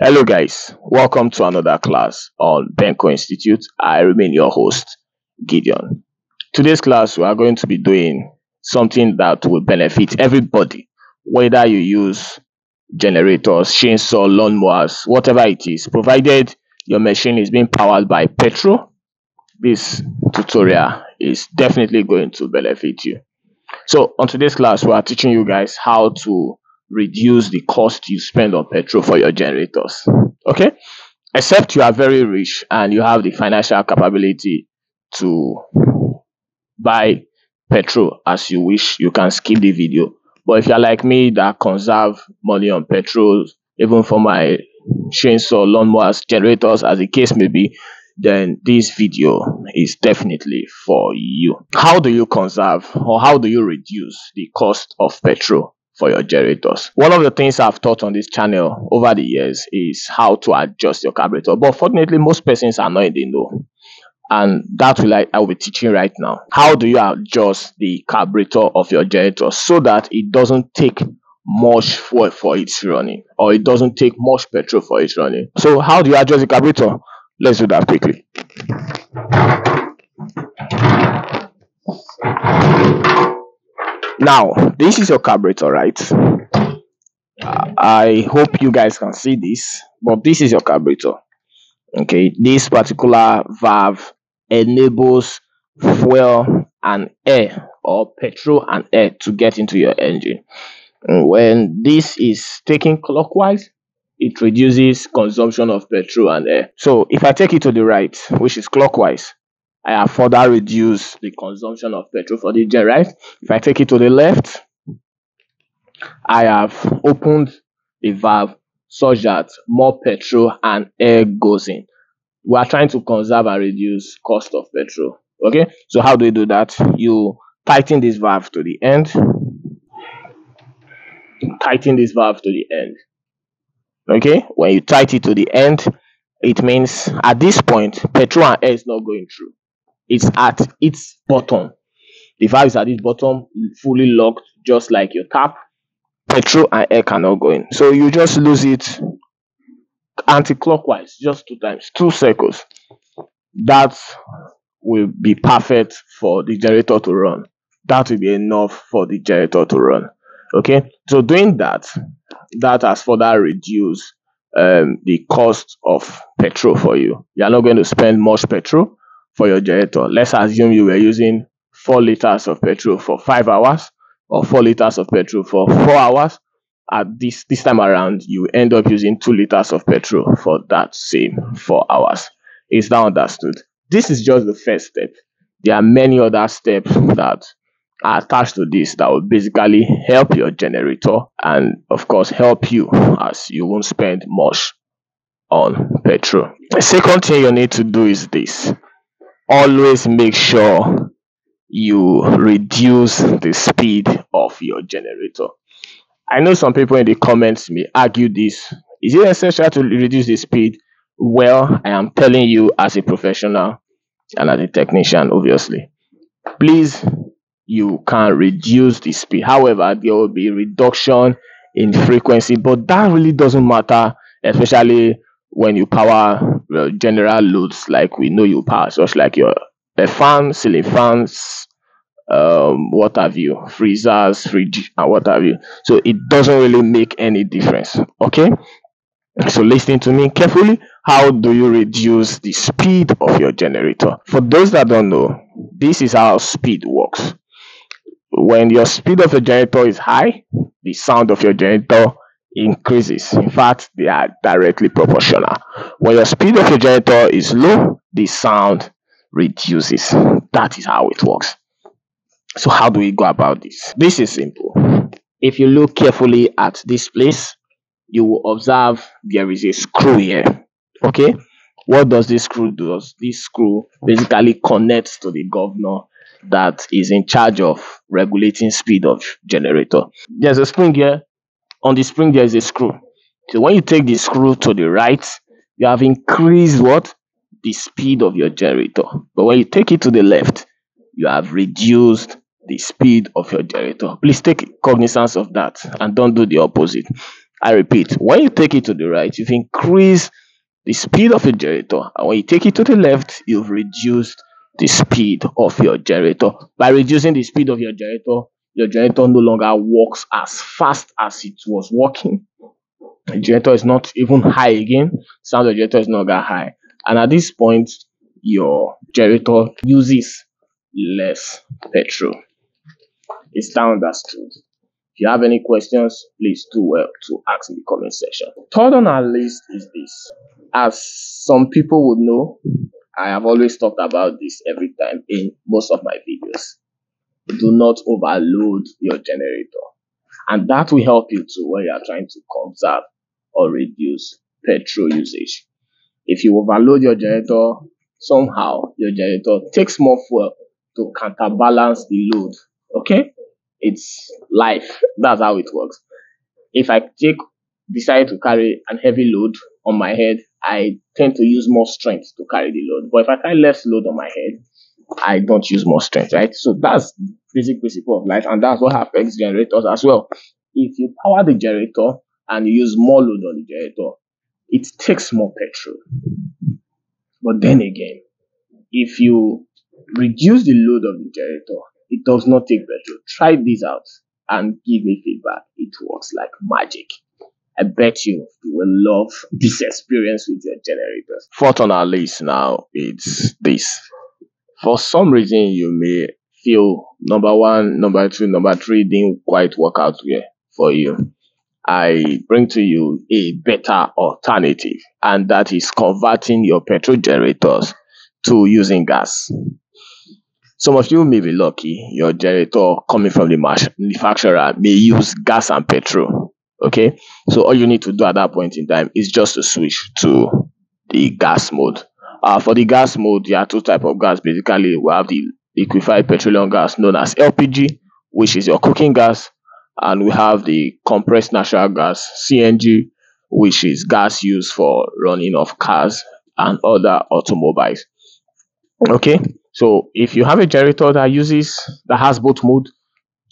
Hello guys, welcome to another class on Benco Institute. I remain your host, Gideon. Today's class, we are going to be doing something that will benefit everybody, whether you use generators, chainsaw, lawnmowers, whatever it is, provided your machine is being powered by petrol, this tutorial is definitely going to benefit you. So on today's class, we are teaching you guys how to reduce the cost you spend on petrol for your generators. Okay? Except you are very rich and you have the financial capability to buy petrol as you wish, you can skip the video. But if you're like me that conserve money on petrol, even for my chainsaw, lawnmowers, generators, as the case may be, then this video is definitely for you. How do you conserve or how do you reduce the cost of petrol for your generators? One of the things I've taught on this channel over the years is how to adjust your carburetor. But fortunately, most persons are not in the know. And that will I, I will be teaching right now. How do you adjust the carburetor of your generator so that it doesn't take much fuel for its running or it doesn't take much petrol for its running. So how do you adjust the carburetor? Let's do that quickly. Now, this is your carburetor, right? I hope you guys can see this, but this is your carburetor. Okay, this particular valve enables fuel and air or petrol and air to get into your engine. And when this is taken clockwise, it reduces consumption of petrol and air. So if I take it to the right, which is clockwise, I have further reduced the consumption of petrol for the gen right. If I take it to the left, I have opened the valve such that more petrol and air goes in. We are trying to conserve and reduce cost of petrol. Okay, so how do you do that? You tighten this valve to the end. Tighten this valve to the end. Okay, when you tighten it to the end, it means at this point, petrol and air is not going through. It's at its bottom. The valve is at its bottom, fully locked, just like your tap. Petrol and air cannot go in. So you just lose it anti-clockwise, just two times, two circles. That will be perfect for the generator to run. That will be enough for the generator to run. Okay, so doing that, that has further reduced um, the cost of petrol for you. You are not going to spend much petrol for your generator. Let's assume you were using 4 liters of petrol for 5 hours or 4 liters of petrol for 4 hours. At this, this time around, you end up using 2 liters of petrol for that same 4 hours. Is that understood? This is just the first step. There are many other steps that are attached to this that will basically help your generator and of course help you as you won't spend much on petrol. The second thing you need to do is this always make sure you reduce the speed of your generator. I know some people in the comments may argue this. Is it essential to reduce the speed? Well, I am telling you as a professional and as a technician, obviously. Please, you can reduce the speed. However, there will be reduction in frequency, but that really doesn't matter, especially when you power well, general loads like we know you power, such like your a fan, ceiling fans, um, what have you, freezers, fridge, and what have you. So it doesn't really make any difference. Okay. So listening to me carefully. How do you reduce the speed of your generator? For those that don't know, this is how speed works. When your speed of the generator is high, the sound of your generator increases. In fact, they are directly proportional. When your speed of your generator is low, the sound reduces. That is how it works. So how do we go about this? This is simple. If you look carefully at this place, you will observe there is a screw here. Okay. What does this screw do? This screw basically connects to the governor that is in charge of regulating speed of generator. There's a spring here on the spring there is a screw. So when you take the screw to the right, you have increased what? The speed of your generator. But when you take it to the left, you have reduced the speed of your generator. Please take cognizance of that and don't do the opposite. I repeat, when you take it to the right, you've increased the speed of your generator. And when you take it to the left, you've reduced the speed of your generator. By reducing the speed of your generator, your generator no longer works as fast as it was working. The generator is not even high again. Sound of the generator is not that high. And at this point, your generator uses less petrol. It's now understood. If you have any questions, please do well to ask in the comment section. Third on our list is this. As some people would know, I have always talked about this every time in most of my videos. Do not overload your generator. And that will help you too when you are trying to conserve or reduce petrol usage. If you overload your generator, somehow your generator takes more fuel to counterbalance the load. Okay? It's life. That's how it works. If I take decide to carry an heavy load on my head, I tend to use more strength to carry the load. But if I carry less load on my head, I don't use more strength, right? So that's basic principle of life, and that's what happens generators as well. If you power the generator and you use more load on the generator, it takes more petrol. But then again, if you reduce the load of the generator, it does not take petrol. Try this out and give me feedback. It works like magic. I bet you you will love this experience with your generators. Fourth on our list now is this. For some reason, you may feel number one, number two, number three didn't quite work out here for you. I bring to you a better alternative, and that is converting your petrol generators to using gas. Some of you may be lucky, your generator coming from the manufacturer may use gas and petrol. Okay, so all you need to do at that point in time is just to switch to the gas mode. Uh, for the gas mode, there are two type of gas. Basically, we have the liquefied petroleum gas known as LPG, which is your cooking gas, and we have the compressed natural gas CNG, which is gas used for running of cars and other automobiles. Okay, so if you have a generator that uses that has both mode,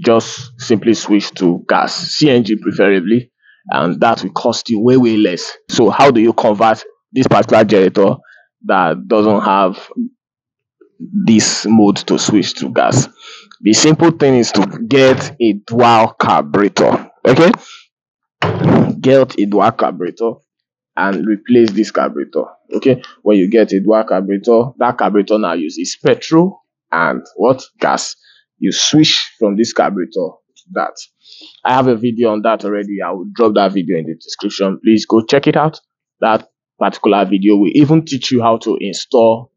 just simply switch to gas, CNG preferably, and that will cost you way way less. So how do you convert this particular generator that doesn't have this mode to switch to gas? The simple thing is to get a dual carburetor. Okay, get a dual carburetor and replace this carburetor. Okay, when you get a dual carburetor, that carburetor now uses petrol and what gas. You switch from this carburetor to that. I have a video on that already. I will drop that video in the description. Please go check it out. That particular video will even teach you how to install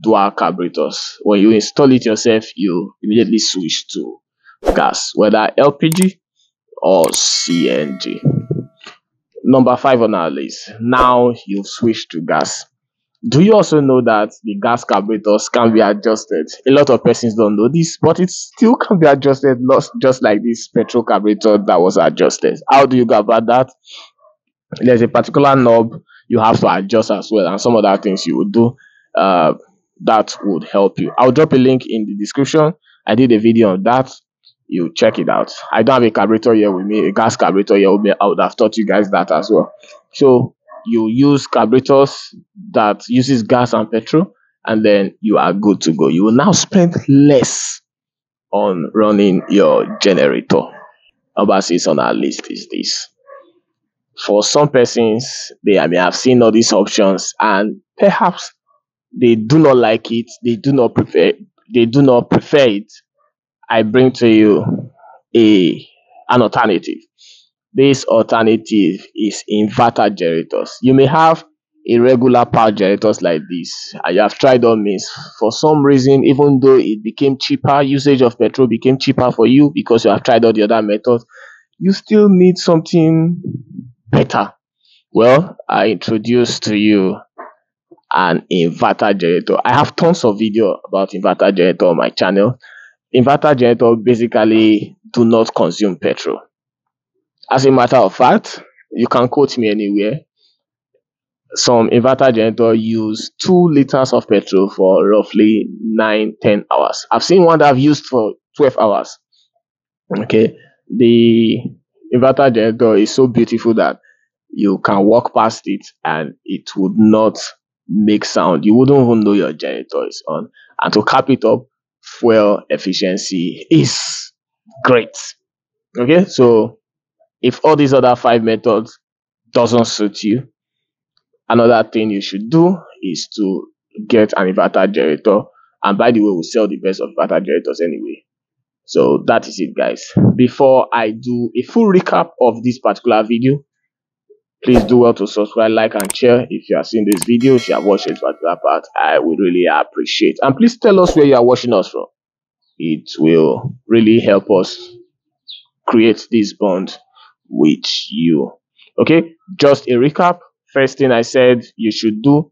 dual carburetors. When you install it yourself, you immediately switch to gas, whether LPG or CNG. Number five on our list. Now you've switched to gas. Do you also know that the gas carburetors can be adjusted? A lot of persons don't know this, but it still can be adjusted just like this petrol carburetor that was adjusted. How do you go about that? There's a particular knob you have to adjust as well, and some other things you would do uh, that would help you. I'll drop a link in the description. I did a video on that you check it out. I don't have a carburetor here with me, a gas carburetor here with me. I would have taught you guys that as well. So you use carburetors that uses gas and petrol, and then you are good to go. You will now spend less on running your generator. Number six on our list is this. For some persons, they I may have seen all these options and perhaps they do not like it, they do not prefer they do not prefer it I bring to you a an alternative. This alternative is inverter generators. You may have irregular power generators like this. I have tried on means for some reason, even though it became cheaper, usage of petrol became cheaper for you because you have tried all the other methods, you still need something better. Well, I introduced to you an inverter generator. I have tons of video about inverter generator on my channel inverter generator basically do not consume petrol. As a matter of fact, you can quote me anywhere. Some inverter generator use two liters of petrol for roughly nine, ten hours. I've seen one that I've used for 12 hours. Okay. The inverter generator is so beautiful that you can walk past it and it would not make sound. You wouldn't even know your generator is on. And to cap it up, fuel efficiency is great. Okay, so if all these other five methods doesn't suit you, another thing you should do is to get an inverter generator. And by the way, we sell the best of inverter generators anyway. So that is it, guys. Before I do a full recap of this particular video, please do well to subscribe, like, and share if you are seeing this video. If you have watched this particular part, I would really appreciate. And please tell us where you are watching us from. It will really help us create this bond with you. Okay, just a recap. First thing I said you should do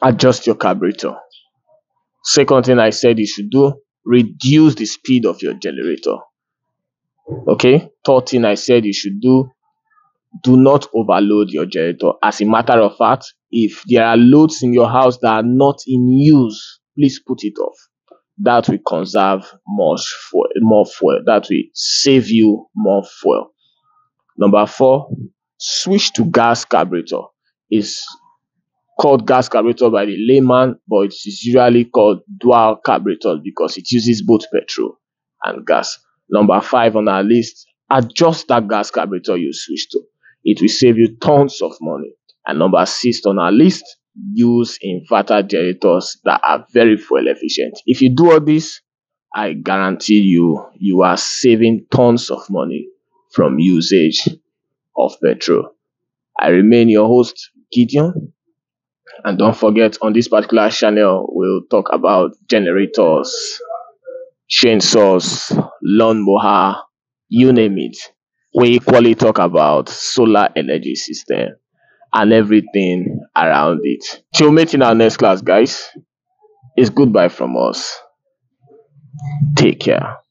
adjust your carburetor. Second thing I said you should do reduce the speed of your generator. Okay, third thing I said you should do do not overload your generator. As a matter of fact, if there are loads in your house that are not in use, please put it off. That will conserve more fuel, more fuel. That will save you more fuel. Number four, switch to gas carburetor. Is called gas carburetor by the layman, but it is usually called dual carburetor because it uses both petrol and gas. Number five on our list, adjust that gas carburetor you switch to. It will save you tons of money. And number six on our list, use inverter generators that are very fuel efficient. If you do all this, I guarantee you, you are saving tons of money from usage of petrol. I remain your host, Gideon. And don't forget, on this particular channel, we'll talk about generators, chainsaws, lawnmower, you name it. We equally talk about solar energy system and everything around it. Till meet in our next class, guys. It's goodbye from us. Take care.